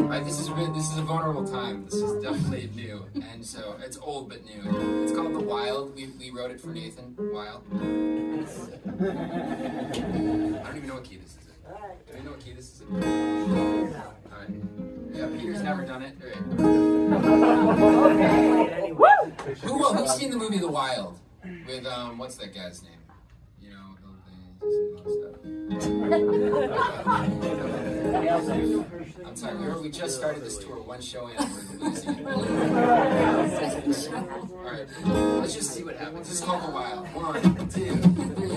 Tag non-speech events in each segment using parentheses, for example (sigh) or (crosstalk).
Alright, this is a this is a vulnerable time. This is definitely new, and so it's old but new. It's called The Wild. We, we wrote it for Nathan. Wild. (laughs) I don't even know what key this is in. Do you know what key this is in? Alright. Yeah, Peter's never done it. Alright. Who, who's seen the movie The Wild? With um, what's that guy's name? You know, the, the, I'm sorry, we, were, we just started this tour, one show in. (laughs) Alright, let's just see what happens. Is called The Wild. One, two, three,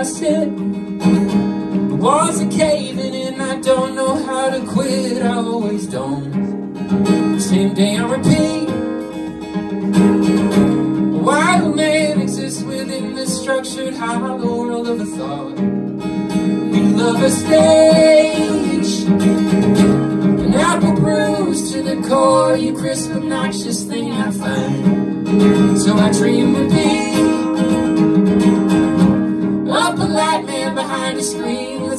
I sit? The walls are caving in, I don't know how to quit, I always don't. Same day I repeat. Why do man exist within this structured hollow world of a thought? We love a stage, an apple bruised to the core, you crisp, obnoxious thing I find. So I dream repeat. Up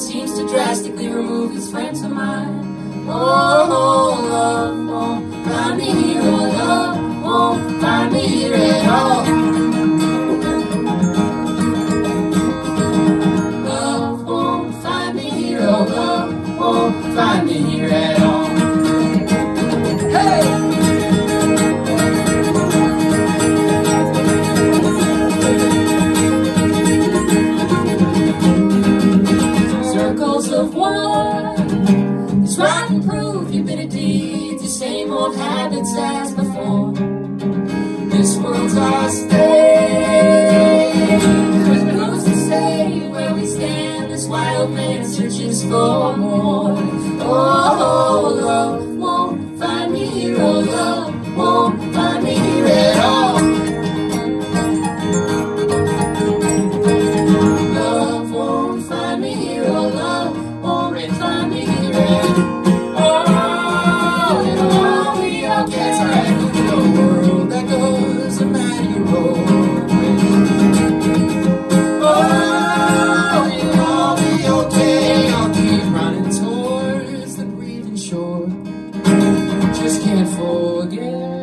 seems to drastically remove his friends of mine. Oh, love won't find me rotten proof you've been a deed, the same old habits as before. This world's our stage. Who's to say where we stand? This wild man searches for more. Just can't forget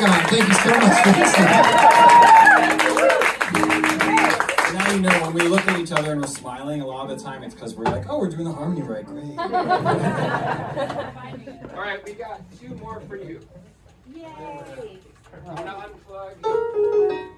Thank you so much for this. Now you know when we look at each other and we're smiling, a lot of the time it's because we're like, oh, we're doing the harmony right. Great. (laughs) All right, we got two more for you. Yay! I'm going to unplug.